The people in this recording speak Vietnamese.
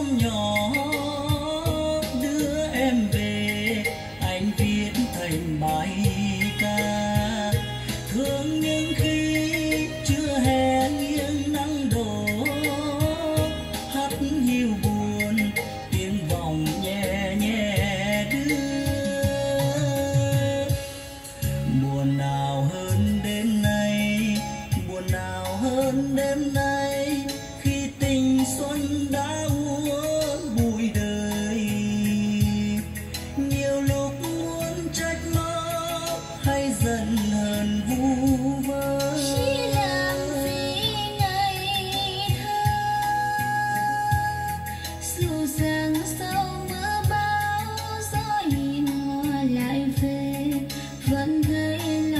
hôm nhỏ, đưa em về, anh viết thành bài ca. Thương những khi chưa hè nghiêng nắng đổ hắt hiu buồn, tiếng vòng nhẹ nhẹ đưa. Buồn nào hơn đêm nay buồn nào hơn đêm nay in